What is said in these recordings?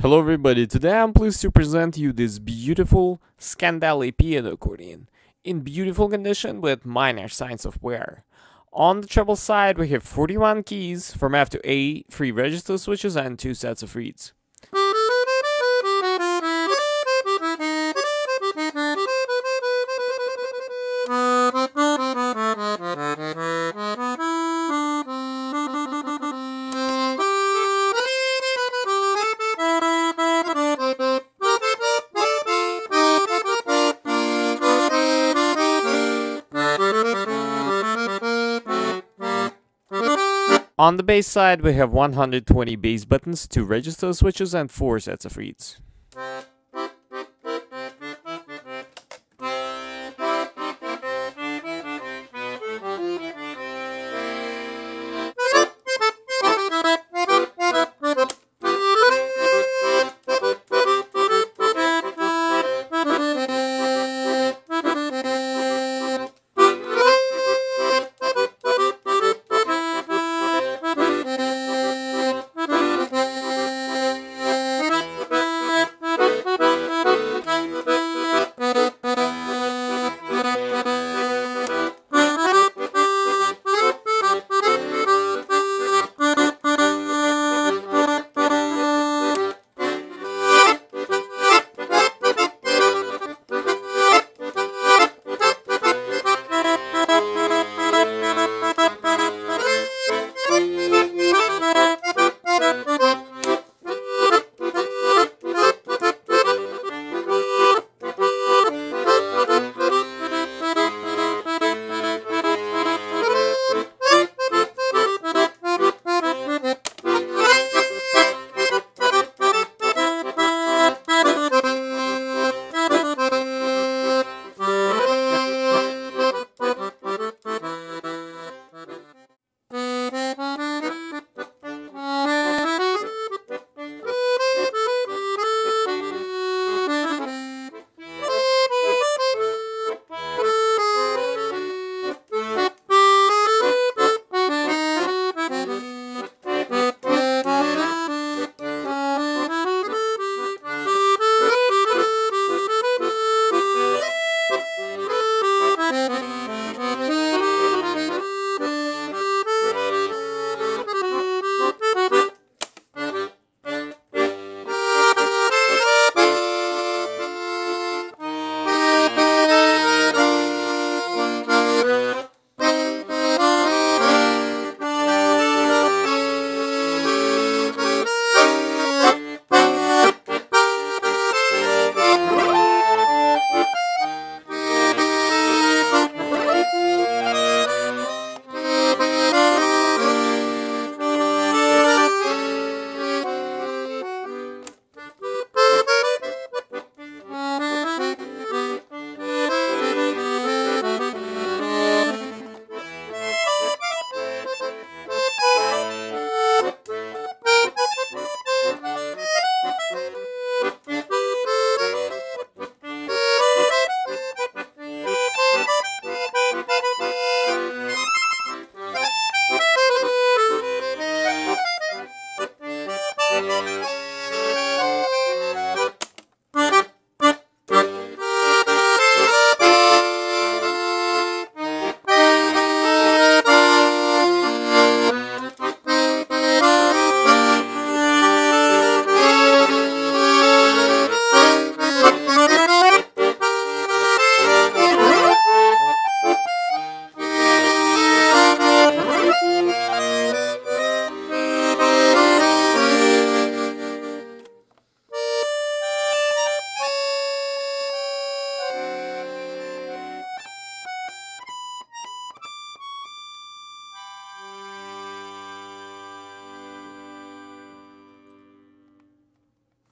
Hello everybody, today I'm pleased to present you this beautiful Scandalli piano accordion in beautiful condition with minor signs of wear. On the treble side we have 41 keys from F to A, 3 register switches and 2 sets of reeds. On the bass side, we have 120 bass buttons, 2 register switches and 4 sets of reeds.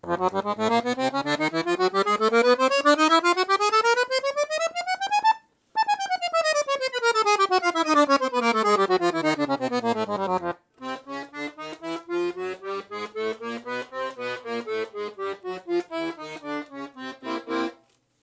Thank you.